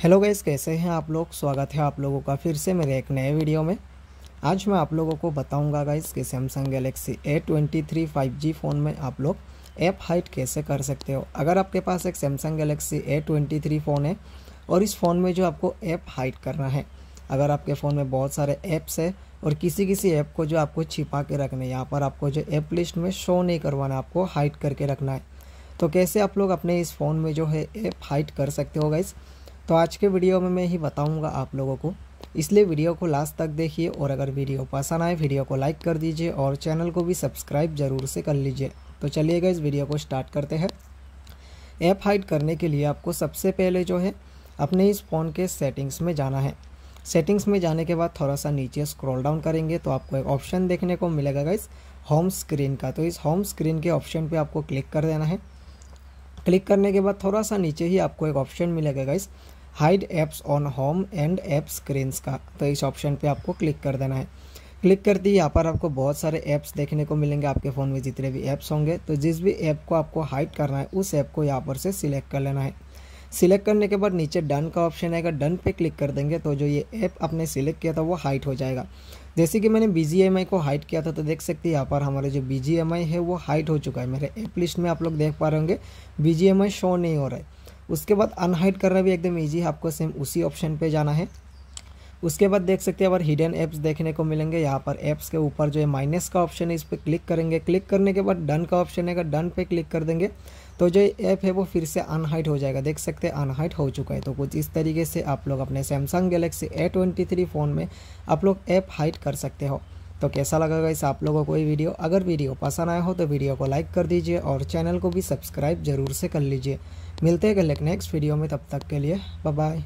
Hello guys, कैसे हैं आप लोग? स्वागत है आप लोगों का फिर से मेरे एक नए वीडियो में। आज मैं आप लोगों को बताऊँगा गाइस कि Samsung Galaxy A twenty three five G phone में आप लोग ऐप हाइट कैसे कर सकते हो। अगर आपके पास एक Samsung Galaxy A twenty three phone है और इस फ़ोन में जो आपको ऐप हाइट करना है, अगर आपके फ़ोन में बहुत सारे ऐप्स है और किसी किसी ऐप को जो आपको छिपा के रखना है, यहाँ पर आपको जो ऐप लिस्ट में शो नहीं करवाना, आपको हाइट करके रखना है। तो कैसे आप लोग अपने इस फ़ोन में जो है ऐप हाइट कर सकते हो गाइस? तो आज के वीडियो में मैं ही बताऊँगा आप लोगों को। इसलिए वीडियो को लास्ट तक देखिए और अगर वीडियो पसंद आए, वीडियो को लाइक कर दीजिए और चैनल को भी सब्सक्राइब ज़रूर से कर लीजिए। तो चलिएगा इस वीडियो को स्टार्ट करते हैं। ऐप हाइड करने के लिए आपको सबसे पहले जो है, अपने इस फ़ोन के सेटिंग्स में जाना है। सेटिंग्स में जाने के बाद थोड़ा सा नीचे स्क्रॉल डाउन करेंगे तो आपको एक ऑप्शन देखने को मिलेगा इस होम स्क्रीन का। तो इस होम स्क्रीन के ऑप्शन पे आपको क्लिक कर देना है। क्लिक करने के बाद थोड़ा सा नीचे ही आपको एक ऑप्शन मिलेगा इस hide apps on home and app screens का। तो इस ऑप्शन पे आपको क्लिक कर देना है। क्लिक करते ही यहाँ पर आपको बहुत सारे ऐप्स देखने को मिलेंगे, आपके फ़ोन में जितने भी ऐप्स होंगे। तो जिस भी ऐप को आपको हाइड करना है, उस ऐप को यहाँ पर से सिलेक्ट कर लेना है। सिलेक्ट करने के बाद नीचे डन का ऑप्शन आएगा। डन पे क्लिक कर देंगे तो जो ये ऐप आपने सिलेक्ट किया था वो हाइट हो जाएगा। जैसे कि मैंने BGMI को हाइट किया था तो देख सकते हैं यहाँ पर हमारे जो BGMI है वो हाइट हो चुका है। मेरे एप लिस्ट में आप लोग देख पा रहे होंगे BGMI शो नहीं हो रहा है। उसके बाद अनहाइट करना भी एकदम ईजी है, आपको सेम उसी ऑप्शन पर जाना है। उसके बाद देख सकते हैं अगर हिडन ऐप्स देखने को मिलेंगे। यहाँ पर ऐप्स के ऊपर जो है माइनस का ऑप्शन है, इस पर क्लिक करेंगे। क्लिक करने के बाद डन का ऑप्शन है डन पे क्लिक कर देंगे तो जो ऐप है वो फिर से अनहाइट हो जाएगा। देख सकते हैं अनहाइट हो चुका है। तो कुछ इस तरीके से आप लोग अपने Samsung Galaxy A twenty three phone में आप लोग ऐप हाइट कर सकते हो। तो कैसा लगा इस आप लोगों को ये वीडियो अगर वीडियो पसंद आया हो तो वीडियो को लाइक कर दीजिए और चैनल को भी सब्सक्राइब ज़रूर से कर लीजिए। मिलते हैं कल नेक्स्ट वीडियो में, तब तक के लिए बाय